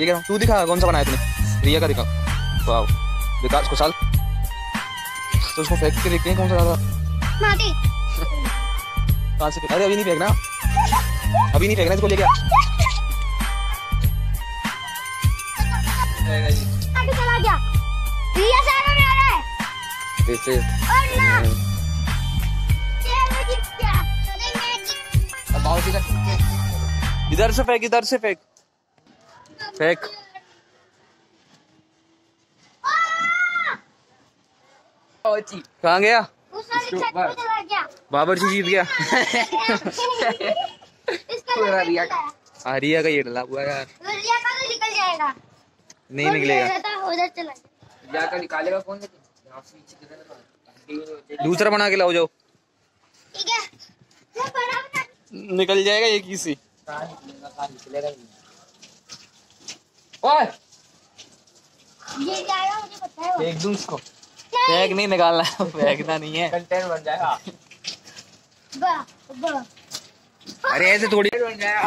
ये क्या तू दिखा कौन सा बनाया तूने? रिया का दिखा। वाह विकास को साल। तो उसको फेंक के देखते हैं कौन सा ज़्यादा कहाँ से अरे अभी नहीं फेंकना। अभी नहीं फेंकना इसको लेके आ। चला गया। रिया सारा में आ रहा है। बाहर किधर इधर से फेंक, इधर से फेंक। फेंक। कहाँ गया? बाबर जी जीत गया। हाँ का ये डला हुआ यार। का तो निकल जाएगा नहीं निकलेगा। उधर चला जाकर निकालेगा कौन दूसरा बना के लाओ जाओ ठीक है मैं बड़ा बना निकल जाएगा एक ही सी निकलेगा नहीं। ओए ये जाएगा मुझे पता है फेंक दूँ इसको फेंक नहीं निकालना बैग फेंकना नहीं है कंटेंट बन जाएगा बा बा अरे ऐसे थोड़ी बन जाएगा